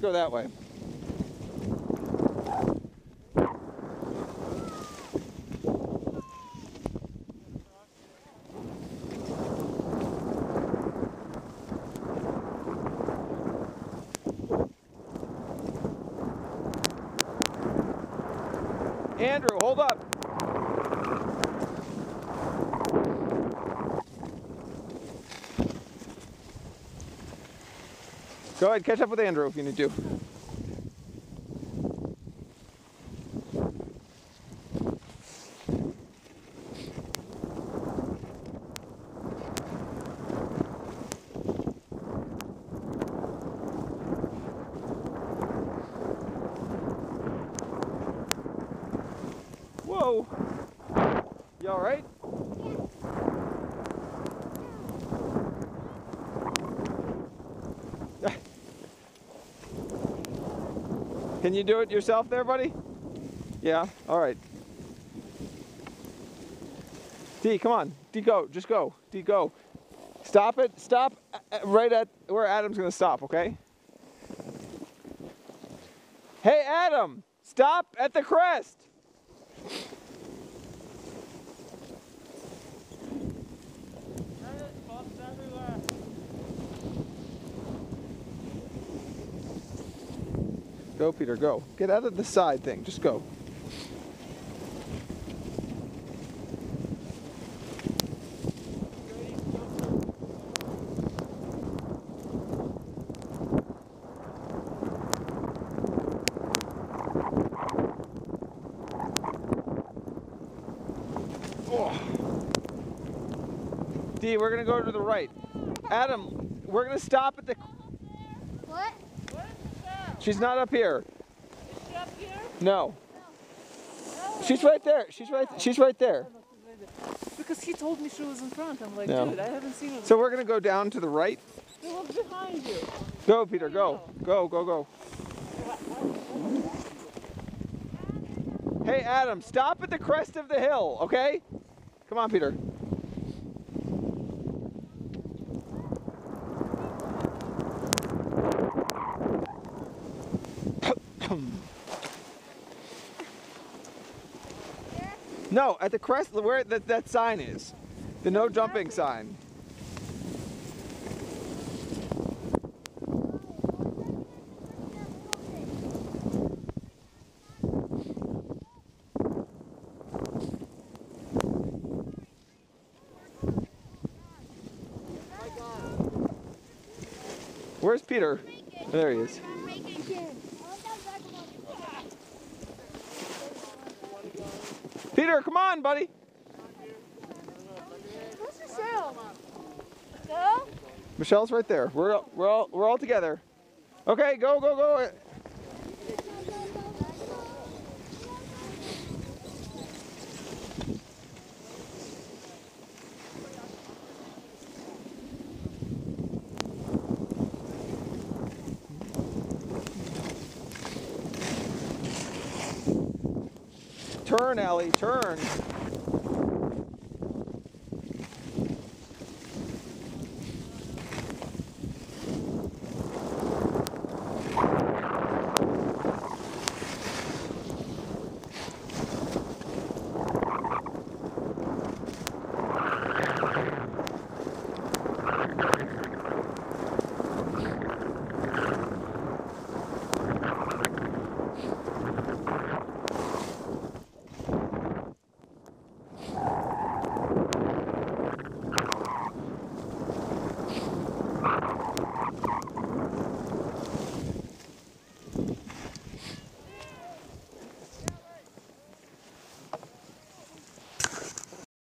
go that way. Andrew, hold up. Go ahead, catch up with Andrew if you need to. Whoa. You all right? Can you do it yourself there, buddy? Yeah, all right. D, come on. D, go. Just go. D, go. Stop it. Stop right at where Adam's going to stop, okay? Hey, Adam, stop at the crest. Go, Peter, go. Get out of the side thing. Just go. D, we're gonna go to the right. Adam, we're gonna stop at the. What? She's not up here. Is she up here? No. She's right there. She's right. She's right there. Because he told me she was in front. I'm like, No. dude, I haven't seen her. So we're gonna go down to the right. Behind you. Go, Peter. Go. Go. Go. Go. Hey, Adam, stop at the crest of the hill, okay? Come on, Peter. No, at the crest where that, that sign is. The no jumping sign. Where's Peter? There he is. Peter, come on, buddy. Where's Michelle? Michelle? Michelle's right there. We're all, we're all we're all together. Okay, go go go. Turn, Ellie, turn.